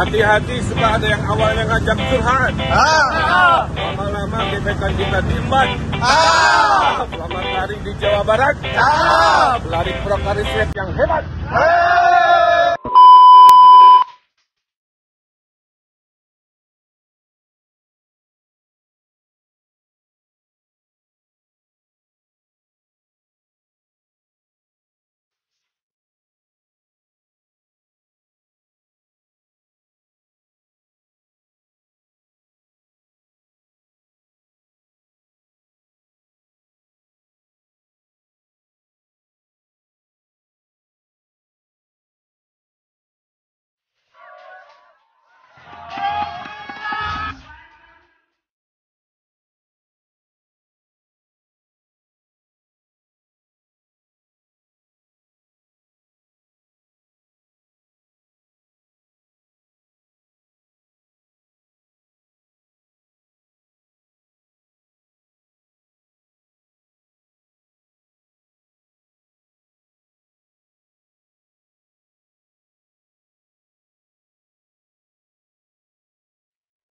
Hati-hati suka ada yang awalnya ngajak curhat. Ah. Lama-lama gebetan kita timbat. Ah. Selamat lari di Jawa Barat. Ah. Lari pro yang hebat. Ah.